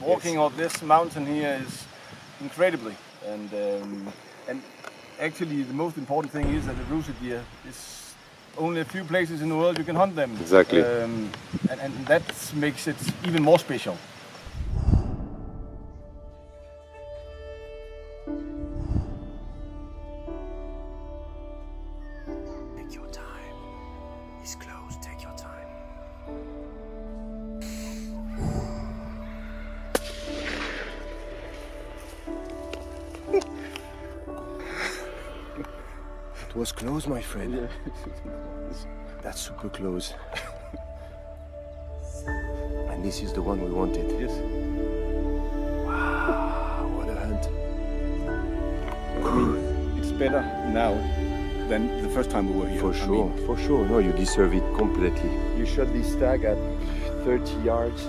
walking up this mountain here is incredibly, and um, and actually the most important thing is that the Rusa deer is only a few places in the world you can hunt them. Exactly. Um, and, and that makes it even more special. It was close, my friend. That's super close. and this is the one we wanted. Yes. Wow, what a hunt. I mean, it's better now than the first time we were here. For I sure, mean, for sure. No, you deserve it completely. You shot this stag at 30 yards